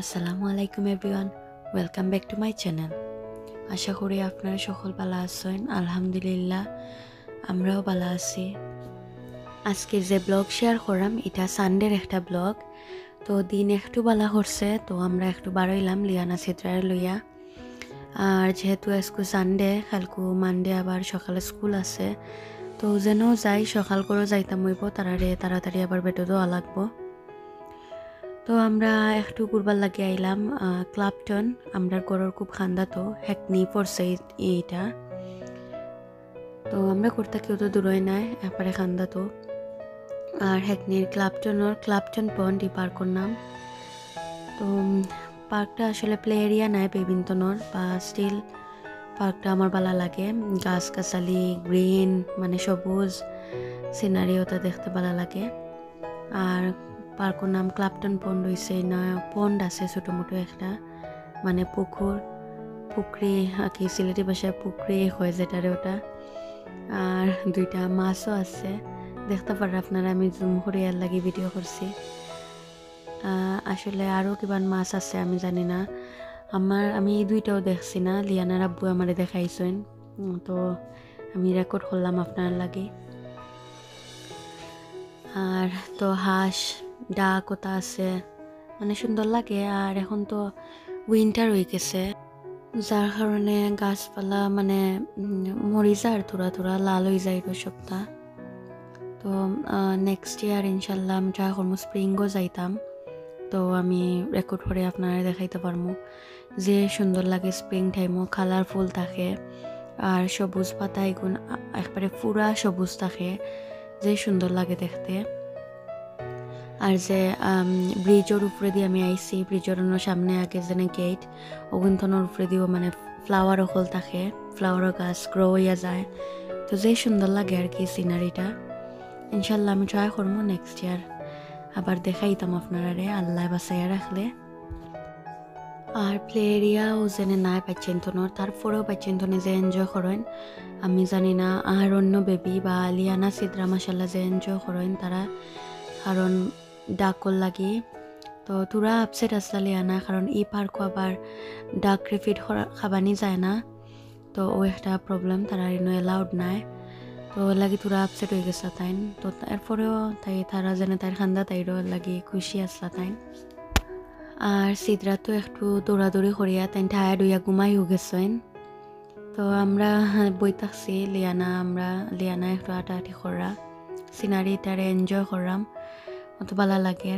আসসালামু আলাইকুম everyone welcome back to my channel আশা করি আপনারা সকল ভালো আছেন। আলহামদুলিল্লাহ, আমরাও ভালো আছি। আজকে যে ব্লগ শেয়ার করাম, এটা সানডের একটা ব্লগ তো দিন একটু বালা করছে, তো আমরা একটু বারইলাম লিয়ানা চিত্রার লইয়া। আর যেহেতু আজকে সানডে কালকু মানডে আবার সকালে স্কুল আছে, তো যেন যাই, সকাল করে যাইতাম হইব, তারারে তাড়াতাড়ি আবার বেটো দেওয়া লাগবো। তো আমরা একটু ঘুরবার লাগে আইলাম ক্লাবটন। আমরা গড়ের খুব খান্দা তো, হ্যাকনি পড়ছে এইটা। তো আমরা করতে কেউ তো দূরই নাই একবারে খান্দা তো। আর হ্যাকনির ক্লাবটনের, ক্লাবটন পন্ড এই পার্কর নাম। তো পার্কটা আসলে প্লে এরিয়া নাই বেবিনটনের বা স্টিল পার্কটা আমার ভালো লাগে। গাছ গাছালি গ্রিন মানে সবুজ সিনারি ওটা দেখতে ভালো লাগে। আর পার্কের নাম ক্লাপটন পন্ড হয়েছে না পন্ড আছে ছোটো মোটো একটা মানে পুকুর পুকুরি কি সিলেটি ভাষায় পুকুরি হয় যেটারে ওটা। আর দুইটা মাছও আছে, দেখতে পারে আপনারা, আমি জুম করে আর লাগি ভিডিও করছি আসলে আরও কিমান মাছ আছে আমি জানি না। আমার আমি এই দুইটাও দেখছি না, লিয়ানার আব্বু আমারে দেখাইছেন তো আমি রেকর্ড করলাম আপনার লাগে। আর তো হাঁস ডাক কোথা আছে মানে সুন্দর লাগে। আর এখন তো উইন্টার হয়ে গেছে, যার কারণে গাছপালা মানে মরি যায় থোড়া থোড়া লাল হয়ে যায় ওই সপ্তাহ তো নেক্সট ইয়ার ইনশাল্লাহ আমি ট্রাই করব স্প্রিংও যাইতাম। তো আমি রেকর্ড করে আপনারা দেখাইতে পারব যে সুন্দর লাগে স্প্রিং টাইমও কালারফুল থাকে। আর সবুজ পাতা এগুন একবারে পুরা সবুজ থাকে, যে সুন্দর লাগে দেখতে। আর যে ব্রিজের উপরে দিয়ে আমি আইসি ব্রিজের সামনে আগে যেন গেট ওগুনথনের উপরে দিয়েও মানে ফ্লাওয়ার হল থাকে ফ্লাওয়ার গাছ গ্রো হইয়া যায়। তো যে সুন্দর লাগে আর কি সিনারিটা ইনশাল্লাহ আমি ট্রাই করব নেক্সট ইয়ার আবার দেখাইতাম আপনারা রে আল্লাহ বাসাইয়া রাখলে। আর প্লে এরিয়াও যেনে নাই পাচ্ছেন্তনের তারপরেও পাচ্ছেন্তনে যে এনজয় করেন। আমি জানি না, আর অন্য বেবি বা আলিয়ানা, সিদ্রা মাসাল্লাহ যে এনজয় করেন তারা। কারণ ডাকল লাগি। তো তোরা আপসেট আসলা লিয়ানা কারণ ই পার্কও আবার ডাক রিফিট খাবানি যায় না। তো ও একটা প্রবলেম তারা এনো এলাউড নাই। তো লাগি তোরা আপসেট হয়ে গেছে তাইন। তো তারপরেও তাই তারা যেন তাই খান্দা তাইরও লাগি খুশি আসলা তাইন। আর সিদ্রা তো একটু দৌড়াদৌড়ি করিয়া তাই ঠায়া ডুইয়া ঘুমাই হয়ে গেছেন তো আমরা বই থাকছি লিয়ানা আমরা লিয়ানা একটু আটাআটি করা সিনারি তারে এনজয় করলাম অত ভালো লাগে।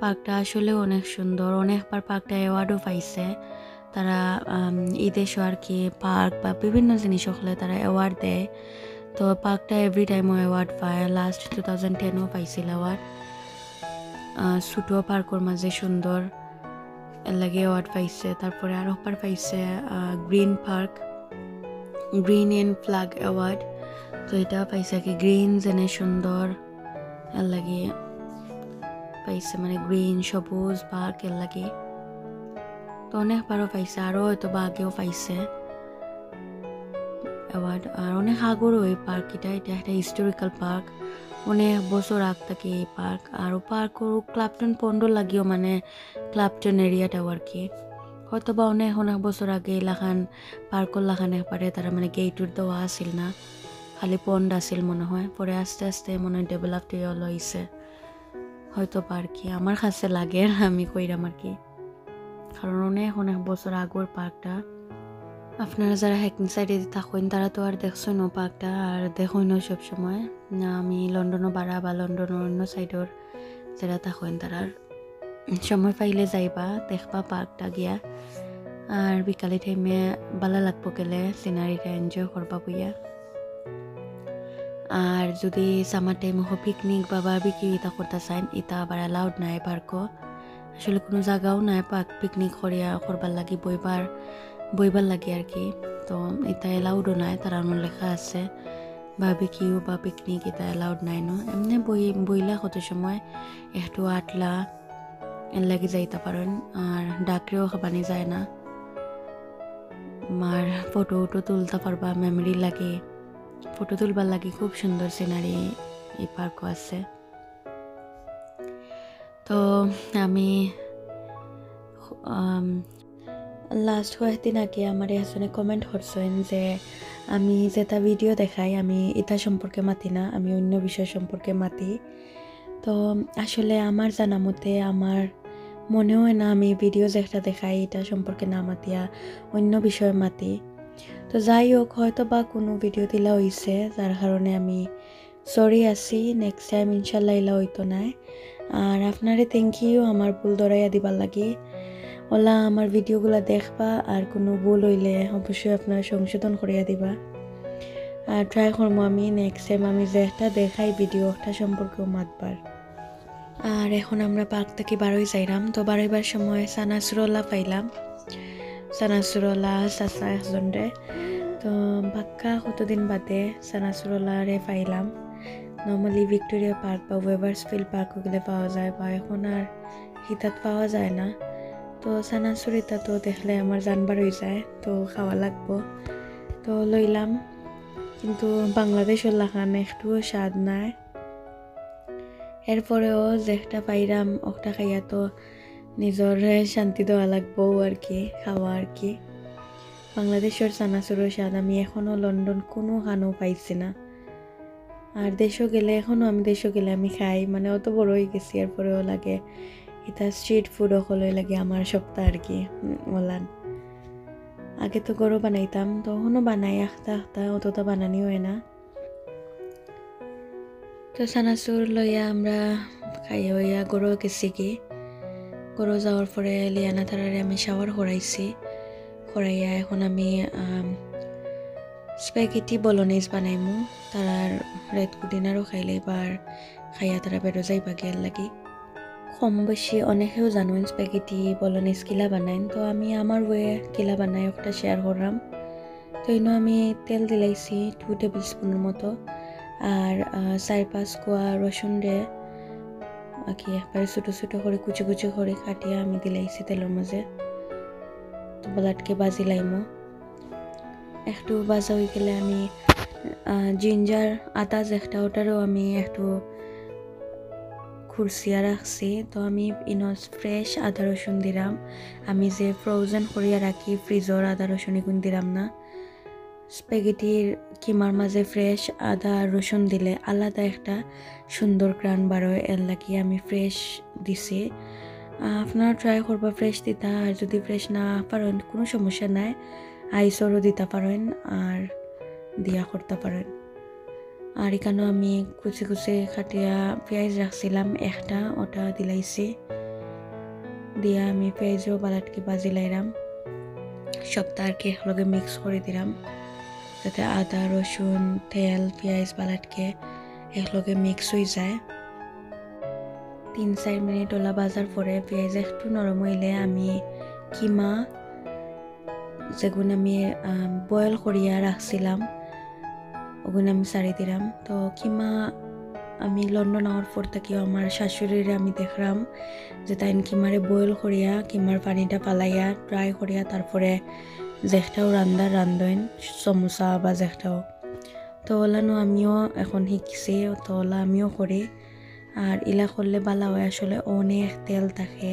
পার্কটা আসলে অনেক সুন্দর। অনেকবার পার্কটা অ্যাওয়ার্ডও পাইছে। তারা ঈদে আর কি, পার্ক বা বিভিন্ন জিনিস হলে তারা অ্যাওয়ার্ড দেয়। তো পার্কটা এভরি টাইমও অ্যাওয়ার্ড পায়। লাস্ট টু থাউজেন্ড টেনও পাইছিল অ্যাওয়ার্ড ছোটো পার্কর মাঝে সুন্দর। লাগে অ্যাওয়ার্ড পাইছে। তারপরে আরও পার পাইছে green park green and flag award তো এটা পাইছে কি। গ্রিন যেনে সুন্দর। লাগে পাইছে মানে গ্রিন সবুজ পার্কের লাগে তো অনেকবারও পাইছে আরও হয়তো বা আগেও পাইছে। অ্যাওয়ার্ড আর অনেক আগরও এই পার্ক এটা এটা একটা হিস্টোরিক্যাল পার্ক অনেক বছর আগ থাকে এই পার্ক আর পার্ক ক্লাবটন পন্ড লাগিও মানে ক্লাবটন এরিয়াটাও আর কি। হয়তো বা অনেক অনেক বছর আগে এলাকান পার্কর লাখান একবারে তারা মানে গেইটুর দেওয়া আসিল না। খালি পন্ড আসিল মনে হয়। পরে আস্তে আস্তে মনে হয় ডেভেলপ হয়েছে হয়তো পার্কি আমার কাছে লাগে আমি কইরাম আর কি। কারণ অনেক অনেক বছর আগর পার্কটা। আপনারা যারা হ্যাকিং সাইডে থাকেন, তারা তো আর দেখছেন ও পার্কটা আর দেখুন সব সময় না, আমি লন্ডনও বাড়া বা লন্ডনের অন্য সাইডর যারা থাকেন, তারা সময় পাইলে যাইবা, দেখবা পার্কটা গিয়া। আর বিকালে টাইমে ভালো লাগবো গেলে সিনারিটা এনজয় করবা বইয়া। আর যদি সামার টাইম হোক পিকনিক বা বারবিকিউ ইতা করতে চাইন ইতা আবার অ্যালাউড নাই পার্কও আসলে কোনো জায়গাও নাই পার্ক পিকনিক করিয়া করবার লাগি বইবার বইবার লাগে আর কি। তো এটা এলাউডও নাই তার আমার লেখা আছে। বারবিকিউ বা পিকনিক এটা এলাউড নাই ন। এমনি বই বইলা কত সময় একটু আটলা লাগি যাইতে পারেন। আর ডাকরেও খাবানি যায় না। মার ফটো তুলতে পারবা মেমরি লাগে। ফটো তুলবার লাগে খুব সুন্দর সিনারি এই পার্কও আছে। তো আমি লাস্ট কয়েকদিন আগে আমার এজনে কমেন্ট করছেন যে, আমি যেটা ভিডিও দেখাই, আমি এটা সম্পর্কে মাতি না, আমি অন্য বিষয় সম্পর্কে মাতি। তো আসলে আমার জানা মতে আমার মনে হয় না আমি ভিডিও যেটা দেখাই, এটা সম্পর্কে না মাতিয়া, অন্য বিষয়ে মাতি। তো যাই হোক হয়তো বা কোনো ভিডিও দিলা হয়েছে যার কারণে আমি সরি আছি নেক্সট টাইম ইনশাল্লাহ ইলা হইতো নাই। আর আপনারে থ্যাংক ইউ আমার ভুল দরাইয়া দিবার লাগে। ওলা আমার ভিডিওগুলো দেখবা, আর কোনো ভুল হইলে অবশ্যই আপনারা সংশোধন করিয়া দিবা। আর ট্রাই করব আমি নেক্সট টাইম আমি যেটা দেখাই ভিডিওটা সম্পর্কেও মাতবার। আর এখন আমরা পার্ক থেকে বারোই যাইলাম তো বারোইবার সময় সানাসুরলা পাইলাম। সানাসুরলা চাচা একজন রে তো বাক্কা কতদিন বাদে সানাসুরলারে পাইলাম। নর্মালি ভিক্টোরিয়া পার্ক বা ওয়েভার্স ফিল্ড পার্ক ওগুলো পাওয়া যায় বা এখন আর হিতাত পাওয়া যায় না। তো সানাসুরিতা তো দেখলে আমার জানবার হয়ে যায়, তো খাওয়া লাগবো। তো লইলাম। কিন্তু বাংলাদেশের লাখান একটুও স্বাদ নাই। এরপরেও যেটা পাইরাম ওটা খাইয়া তো নিজের শান্তি দেওয়া লাগবো আর কি খাওয়া আর কি বাংলাদেশের চানাচুরের স্বাদ আমি এখনও লন্ডন কোনো খানো পাইছি না। আর দেশও গেলে এখনও আমি দেশও গেলে আমি খাই মানে অত বড় হয়ে গেছি এরপরেও লাগে। এটা স্ট্রিট ফুড সকলে লাগে আমার সপ্তাহ আর কি ওলান। আগে তো গরু বানাইতাম তখনও বানাই আখতা আখতা অতটা বানানি হয় না। তো সানাসুর লইয়া আমরা খাইয়া হইয়া গরু গেছি কি। গরু যাওয়ার পরে লিয়ানা তারারে আমি শাওয়ার করাইছি করাইয়া এখন আমি স্পেগেটি বলনিজ বানাইমু। তারার রেড কুদিনারও খাইলে এবার খাইয়া তারা বেরো যাইবা গেল লাগি। কম বেশি অনেকেও জানুন স্পেগেটি বলনিজ কিলা বানাইন। তো আমি আমার ওয়ে কিলা বানাই একটা শেয়ার করলাম তো ইনো আমি তেল দিলাইছি টু টেবিল স্পুনের মতো। আর চার পাঁচ কোয়া রসুন রে আঁকি একবারে ছোটো ছোটো করে, কুচি কুচি করে কাটিয়ে আমি দিলাইছি তেলের মাঝে। তো বলাটকে বাজি লাইমো একটু বাজা হয়ে গেলে আমি জিঞ্জার আদা যেটা ওটারও আমি একটু খুরসিয়া রাখছি। তো আমি ইনস ফ্রেশ আদা রসুন দিলাম। আমি যে ফ্রোজেন করিয়া রাখি ফ্রিজর আদা রসুন এগুন দিলাম না। স্পেগেটির কিমার মাঝে ফ্রেশ আদা রসুন দিলে আলাদা একটা সুন্দর গ্রান বারোয় এর লাগি আমি ফ্রেশ দিছি। আপনারা ট্রাই করবা ফ্রেশ দিতা, আর যদি ফ্রেশ না পারেন, কোনো সমস্যা নাই। আইসরও দিতে পারেন, আর দিয়া করতে পারেন। আর এখানেও আমি কুচি কুচি কাটিয়া পেঁয়াজ রাখছিলাম, একটা, ওটা দিলাইছি। দিয়া আমি পেঁয়াজও বালাটকে বাজি লাইলাম সবটা একলগে মিক্স করে দিলাম। যাতে আদা, রসুন, তেল, পেঁয়াজ, বালাটকে একলগে মিক্স হয়ে যায়। তিন চার মিনিট ওলা বাজার পরে পেঁয়াজ একটু নরম হইলে আমি কিমা যেগুলো আমি বয়েল করিয়া রাখছিলাম ওগুলো আমি সারি দিলাম তো কিমা আমি লন্ডন আওয়ার পর থেকেও আমার শাশুড়ির আমি দেখলাম যে তাই কিমারে বয়েল করিয়া কিমার পানিটা পালাইয়া ড্রাই করিয়া তারপরে জেখটাও রান্দার রান্ধেন সমোসা বা জেখটাও। তো ওলানো আমিও এখন শিখছি তো আমিও করি আর ইলা করলে বালা হয় আসলে অনেক তেল থাকে।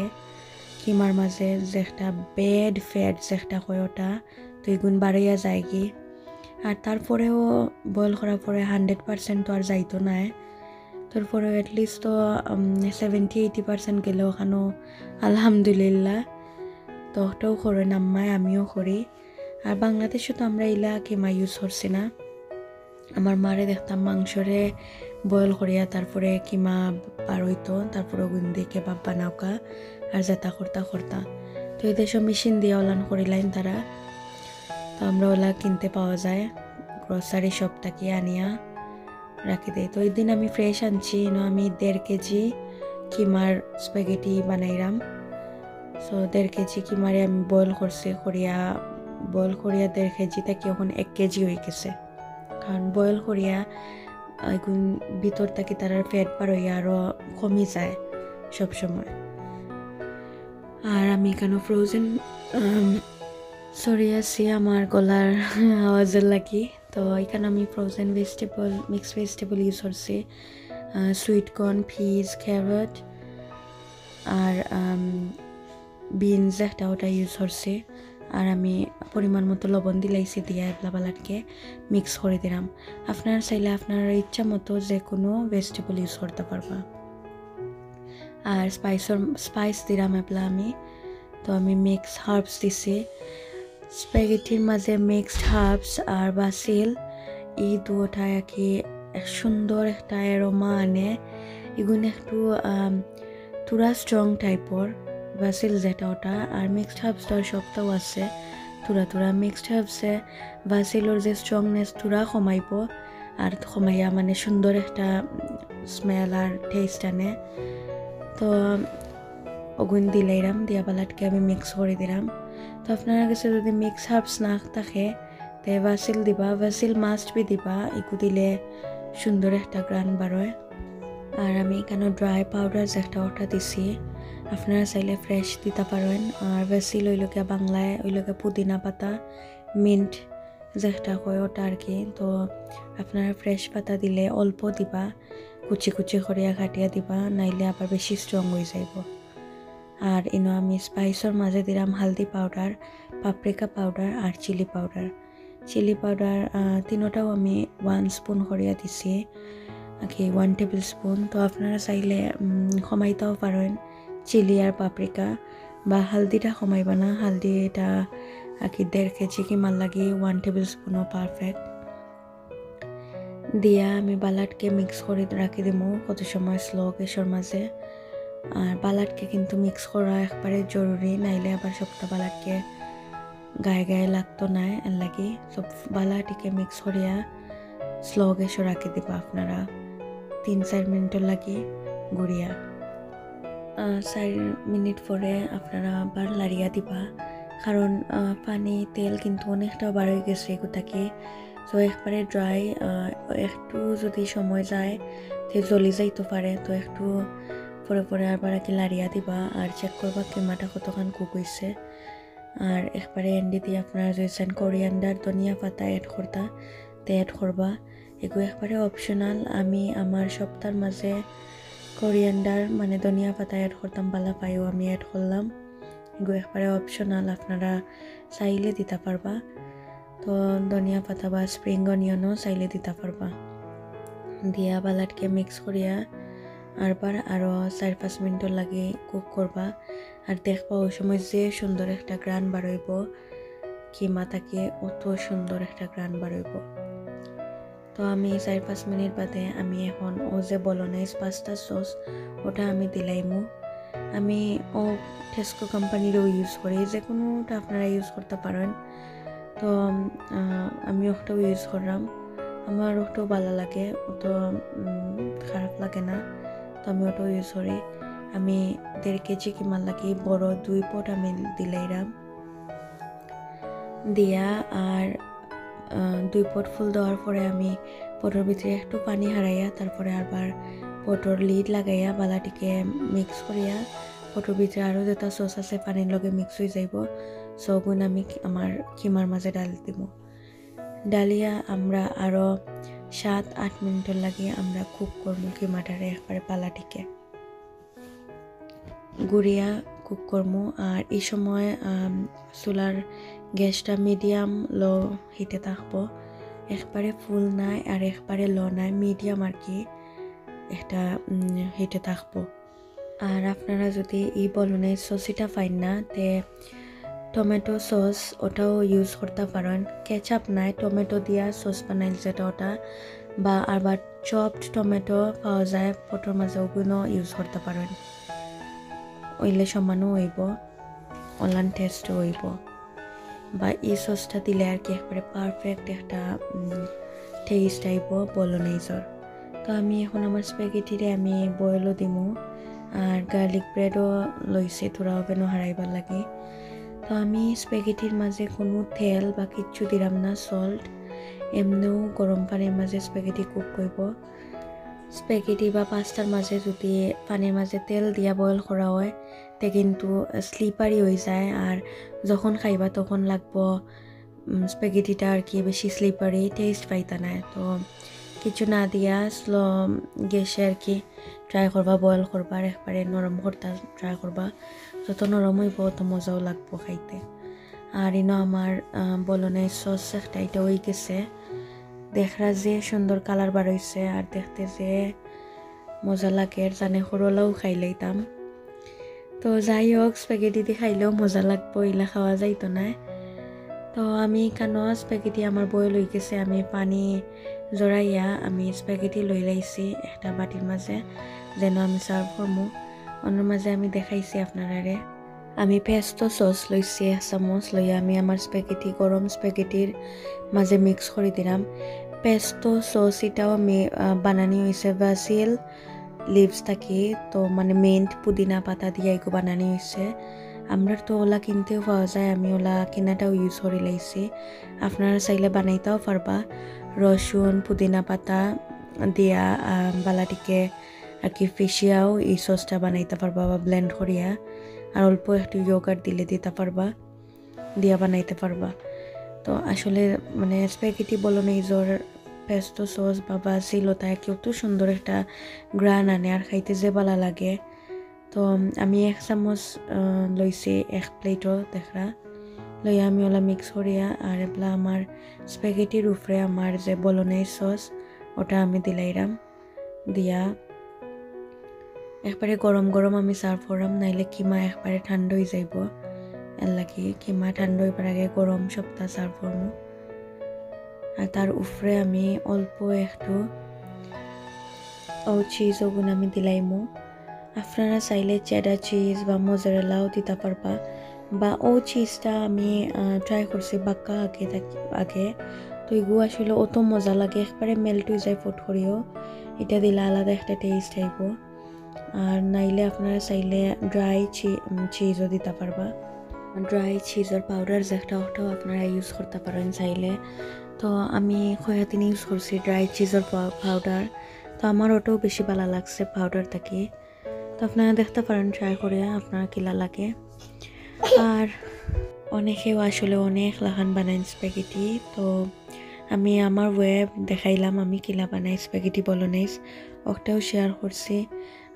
কিমার মাঝে যেটা বেড ফ্যাট যেটা হয় ওটা তো এগুন বাড়াইয়া যায় কি আর তারপরেও বয়েল করার পরে হান্ড্রেড পার্সেন্ট তো আর যাইতো নাই। তারপরেও এটলিস্ট তো সেভেন্টি এইটি পার্সেন্ট গেলেও ওখানেও আলহামদুলিল্লাহ। তো ওটাও করে নাম্মায় আমিও করি আর বাংলাদেশে তো আমরা ইলা কিমা ইউজ করছি না। আমার মারে দেখতাম মাংসরে বয়েল করিয়া তারপরে কিমা পার হইতো, তারপরে গুন্দি কেবাব বানাওকা আর যেটা করতা করতা। তো এই দেশও মেশিন দিয়ে ওলান করিলাইন তারা। তো আমরা ওলা কিনতে পাওয়া যায় গ্রসারি শপ থেকে আনিয়া রাখি দেয়। তো ওই দিন আমি ফ্রেশ আনছি, ন আমি দেড় কেজি কিমার স্প্যাগেটি বানাইলাম সো দেড় কেজি কিমারে আমি বয়েল করছি, করিয়া বয়েল করিয়া দেড় কেজি থেকে এখন এক কেজি হয়ে গেছে। কারণ বয়েল করিয়া এখন ভিতর থাকি তার ফ্যাট পার হইয়া আরও কমে যায় সবসময় আর আমি কেন ফ্রোজেন সরি আছি আমার গলার আওয়াজের লাগি। তো এখানে আমি frozen vegetable mix vegetable use করছি সুইট কর্ন ফিজ ক্যারট আর বিনস একটা ওটা ইউজ করছি আর আমি পরিমাণ মতো লবণ দিলাইছি দিয়া এবলা বালাটকে মিক্স করে দিলাম। আপনারা চাইলে আপনার ইচ্ছা মতো যে কোনো ভেজিটেবল ইউজ করতে পারবা। আর স্পাইসর স্পাইস দিলাম এবলা আমি। তো আমি মিক্স হার্বস দিছি। স্প্যাগেটির মাঝে মিক্সড হার্বস আর বাসিল এই দুটা কি সুন্দর একটা অ্যারোমা আনে। এগুলো একটু তুরা স্ট্রং টাইপর বাসিল যেটা ওটা, আর মিক্সড হার্বসটার সবটাও আছে। তুরা তুরা মিক্সড হার্বসে বাসিলর যে স্ট্রংনেস তুরা কমাইব আর কমাইয়া মানে সুন্দর একটা স্মেল আর টেস্ট আনে। তো অগুন দিলাইরাম দিয়া বালাটকে আমি মিক্স করে দিলাম। তো আপনার কাছে যদি মিক্স হার্বস না থাকে, তে ভাসিল দিবা। ভাসিল মাস্ট বি দিবা। একু দিলে সুন্দর একটা গ্রান বারোয় আর আমি এখানে ড্রাই পাউডার একটা ওটা দিছি। আপনারা চাইলে ফ্রেশ দিতে পারেন। আর ভাসিল ওইলোকে বাংলায়, ওইলোকে পুদিনা পাতা মিন্ট যেটা কয় ওটা আর কি। তো আপনারা ফ্রেশ পাতা দিলে অল্প দিবা, কুচি কুচি করিয়া কাটিয়া দিবা, নাইলে আবার বেশি স্ট্রং হয়ে যাইব। আর ইনো আমি স্পাইসর মাঝে দিলাম হালদি পাউডার পাপরিকা পাউডার আর চিলি পাউডার চিলি পাউডার তিনোটাও আমি ওয়ান স্পুন করিয়া দিছি। কি ওয়ান টেবিল স্পুন তো আপনারা চাইলে কমাইতেও পারেন। চিলি আর পাপরিকা বা হালদিটা কমাইবা না। হালদিটা কি দেড় কেজি কিমান লাগে ওয়ান টেবিল স্পুনও পারফেক্ট দিয়া আমি বালাটকে মিক্স করে রাখি দিমু কত সময় স্লো গ্যাসের মাঝে। আর বালাটকে কিন্তু মিক্স করা একবারে জরুরি, নাইলে আবার সবটা বালাটকে গায়ে গায়ে লাগতো না এর লাগি। সব বালাটিকে মিক্স করিয়া স্লো গ্যাসও রাখি দিব আপনারা। তিন চার মিনিটের লাগি গুড়িয়া। চার মিনিট পরে আপনারা আবার লাড়িয়া দিবা। কারণ পানি, তেল কিন্তু অনেকটা বার হয়ে গেছে এগুতাকে। তো একবারে ড্রাই একটু যদি সময় যায়, তে জ্বলি যাইতে পারে। তো একটু পরে পরে আবার কি লাড়িয়া দিবা আর চেক করবা কিমাটা কতক্ষণ কুক হয়েছে আর একবারে এন্ডি দিয়ে আপনারা যদি কোরিয়ান্ডার ধনিয়া পাতা এড করতা, তে এড করবা। এগুলো একবারে অপশনাল আমি আমার সপ্তাহের মাঝে কোরিয়ান্ডার মানে ধনিয়া পাতা এড করতাম বালা পাইও আমি এড করলাম। এগুলো একবারে অপশনাল আপনারা চাইলে দিতে পারবা। তো ধনিয়া পাতা বা স্প্রিং অনিয়নও চাইলে দিতে পারবা। দিয়া বালাটকে মিক্স করিয়া আরবার আরও চার পাঁচ মিনিটর লাগে কুক করবা। আর দেখবা ওই সময় যে সুন্দর একটা গ্রান বাড়ইব কিমা তাকে অত সুন্দর একটা গ্রান বাড়ইব তো আমি চার পাঁচ মিনিট বাদে আমি এখন ও যে বলনাইজ পাস্তা সস, ওটা আমি দিলাইমু আমি ও টেস্কো কোম্পানিরও ইউজ করি, যে কোনোটা আপনারা ইউজ করতে পারেন। তো আমি ওটাও ইউজ করলাম। আমার ওটাও ভালো লাগে অত খারাপ লাগে না। তো আমি ওটাও ইউজ করি। আমি দেড় কেজি কিমান লাগে, বড় দুই পট আমি দিলাইরাম দিয়া আর দুই পট ফুল দেওয়ার পরে আমি পটর ভিতরে একটু পানি হারাইয়া তারপরে আবার পটর লিড লাগাইয়া বালাটিকে মিক্স করিয়া পটর ভিতরে আরও যেটা সস আছে পানির লগে মিক্স হয়ে যাইব। সগুন আমি আমার কিমার মাঝে ডাল দিব। ডালিয়া আমরা আরও সাত, আট মিনিটের লাগে আমরা কুক করব কিমাটারে একবারে পালাটিকে গুড়িয়া কুক করব আর এই সময় চুলার গ্যাসটা মিডিয়াম লো হিটে থাকব। একবারে ফুল নাই আর একবারে লো নাই মিডিয়াম আর কি একটা হিটে থাকব। আর আপনারা যদি এই বলনে সসিটা পাইন না, তে টমেটো সস ওটাও ইউজ করতে পারেন। কেচাপ নাই টমেটো দিয়া সস বানাইল যেটা ওটা। বা আবার চপড টমেটো পাওয়া যায়, পটোর মাঝে ওগুলো ইউজ করতে পারেন। ওইলে সমানও হইব অনলাইন টেস্টও হইব। বা এই সসটা দিলে আর কি একবারে পারফেক্ট একটা টেস্ট আইব বলনাইজর তো আমি এখন আমার স্প্যাগেটিরে আমি বয়েলও দিমু। আর গার্লিক ব্রেডও লইছে তোরা ওভেনও হারাইবার লাগে। তো আমি স্প্যাগেটির মাঝে কোনো তেল বা কিচ্ছু দিলাম না সল্ট এমনিও গরম পানির মাঝে স্প্যাগেটি কুক করব স্প্যাগেটি বা পাস্তার মাঝে যদি পানির মাঝে তেল দিয়া বয়েল করা হয় তে কিন্তু স্লিপারি হয়ে যায় আর যখন খাইবা তখন লাগবো স্প্যাগেটিটা আর কি বেশি স্লিপারি টেস্ট পাইতা না তো কিছু না দিয়া স্লো গ্যাসে আর কি ট্রাই করবা বয়েল করবা আর একবারে নরম করতে ট্রাই করবা যত নরম হইব তত মজাও লাগবো খাইতে। আর ইনো আমার বলনে সস একটা এটা হয়ে গেছে। দেখরা যে সুন্দর কালার বার হয়েছে আর দেখতে যে মজা লাগে জানে সরলাও খাই লাইতাম। তো যাই হোক স্পেগেটি দিয়ে খাইলেও মজা লাগবো ইলা খাওয়া যাইতো না। তো আমি কেন স্পেগেটি আমার বয়েল হয়ে গেছে, আমি পানি জড়াইয়া আমি স্পেগেটি লই লাইছি একটা বাটির মাঝে যেন আমি সার্ভ করব অন্যর মাঝে আমি দেখাইছি আপনারারে। আমি পেস্টো সস লইছি এক চামচ লইয়া আমি আমার স্পেগেটি গরম স্পেগেটির মাঝে মিক্স করে দিলাম। পেস্টো সস এটাও আমি বানানি হয়েছে বাসিল লিভস থাকি, তো মানে মেন্ট পুদিনা পাতা দিয়ে এগো বানানি হয়েছে আমরা তো ওলা কিনতেও পাওয়া যায়, আমি ওলা কেনাটাও ইউজ করে লাইছি আপনারা চাইলে বানাইতেও পারবা রসুন পুদিনা পাতা দিয়া বালাটিকে আর কি ফিসিয়াও এই সসটা বানাইতে পারবা বা ব্লেন্ড করিয়া আর অল্প একটু ইয়োগার দিলে দিতে পারবা, দিয়া বানাইতে পারবা। তো আসলে মানে স্প্যাগেটি বলনেইজর পেস্টো সস বা বাসিলতা কত সুন্দর একটা গ্রান আনে, আর খাইতে যে ভালো লাগে। তো আমি এক চামচ লইছি এক প্লেটও, দেখরা। লইয়া আমি ওলা মিক্স করিয়া, আর এগুলা আমার স্প্যাগেটির উপরে আমার যে বলনের সস ওটা আমি দিলাইরাম। দিয়া একবারে গরম গরম আমি সার্ভ করাম নাইলে কিমা একবারে ঠান্ডা হয়ে যাইব। এর লাগি কিমা ঠান্ডা হইবার আগে গরম সপ্তাহ সার্ভ করব আর তার উপরে আমি অল্প একটু ও চিজ ওগুলো আমি দিলাইমো। আপনারা চাইলে চেডা চিজ বা মজারেলাও দিতে পারবা বা ও চিজটা আমি ট্রাই করছি বাক্কা আগে থাকি, আগে। তো এগুলো আসলে অত মজা লাগে একবারে মেল্ট হয়ে যায় ফট করিও এটা দিলে আলাদা একটা টেস্ট আইব আর নাইলে আপনারা চাইলে ড্রাই চিজও দিতে পারবা। ড্রাই চিজের পাউডার যেটা ওটাও আপনারা ইউজ করতে পারেন চাইলে। তো আমি খয়াতিন ইউজ করছি ড্রাই চিজের পাউডার তো আমার ওটাও বেশি ভালো লাগছে পাউডার থাকি। তো আপনারা দেখতে পারেন ট্রাই করে আপনার কিলা লাগে। আর অনেকেও আসলে অনেক লাহান বানাই স্প্যাগেটি তো আমি আমার ওয়েব দেখাইলাম, আমি কিলা বানাই স্প্যাগেটি বলনাইস ওটাও শেয়ার করছি।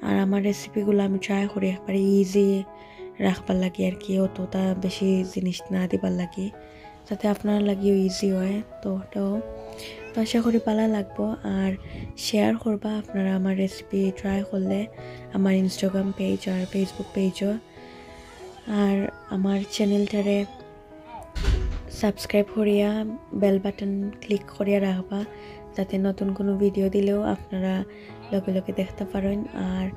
আর আমার রেসিপিগুলো আমি ট্রাই করি একবারে ইজি রাখবার লাগে আর কি, অতটা বেশি জিনিস না দিবার লাগে, যাতে আপনার লাগিও ইজি হয়। তো ওটাও তো আশা করি পালা লাগবো। আর শেয়ার করবা আপনারা আমার রেসিপি ট্রাই করলে আমার ইনস্টাগ্রাম পেজ আর ফেসবুক পেজও আর আমার চ্যানেলটারে সাবস্ক্রাইব করিয়া বেল বাটন ক্লিক করিয়া রাখবা, যাতে নতুন কোনো ভিডিও দিলেও আপনারা লগে লগে দেখতে পারেন আর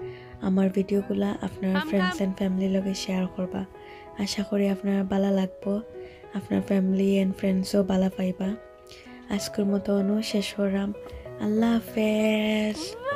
আমার ভিডিওগুলা আপনার ফ্রেন্ডস অ্যান্ড ফ্যামিলির লগে শেয়ার করবা আশা করি আপনার বালা লাগবো। আপনার ফ্যামিলি অ্যান্ড ফ্রেন্ডসও ভালো পাইবা। আজকের মতো অনু শেষ করলাম আল্লাহ হাফেজ।